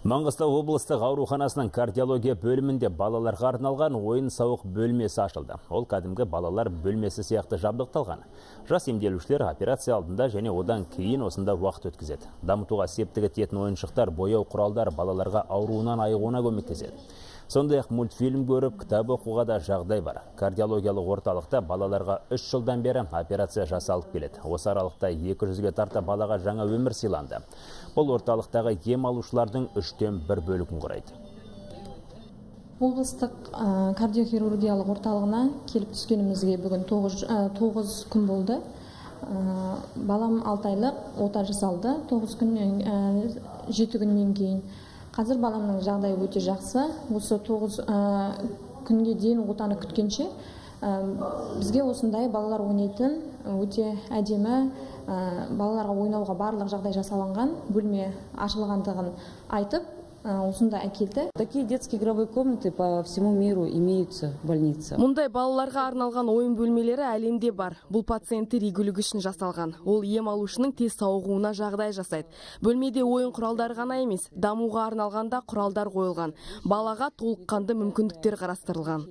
Маңғыстау облыстық ауруханасының кардиология бөлімінде балаларға арналған ойын сауық бөлмесі ашылды. Ол кәдімгі балалар бөлмесі сияқты жабдықталған. Жас емделушілер операция алдында және одан кейін осында уақыт өткізеді. Дамытуға септігі тиетін ойыншықтар, бояу құралдар балаларға ауруынан айығуына көмектеседі. Сондай-ақ мультфильм көріп, кітап оқуға да жағдай бар. Кардиологиялық орталықта балаларға 3 жылдан бері операция жасалып келеді. Осы аралықта 200-ге тарта балаға жаңа өмір сыйланды. Бұл орталықтағы ем алушылардың үштен бір бөлігін құрайды. облыстық кардиохирургиялық орталығына келіп түскенімізге бүгін 9 күн болды. Балам 6 айлық ота жасалды. 9 күннен 7 күннен кейін. Қазір баламның жағдайы өте жақсы. Осы 9 күнге дейін отаны күткенше бізге осындай балалар ойнайтын өте әдемі ә, балаларға ойнауға барлық жағдай жасалынған бөлме ашылғандығын айтып осында әкелді Такие детские игровые комнаты по всему миру имеются в больнице. Мұндай балаларға арналған ойын бөлмелері әлемде бар. Бұл пациенттер игілігі үшін жасалған. Ол ем алушының тез сауығуына жағдай жасайды. Бөлмеде ойын құралдары ғана емес, дамуға арналған да құралдар қойылған. Балаға толыққанды мүмкіндіктер қарастырылған.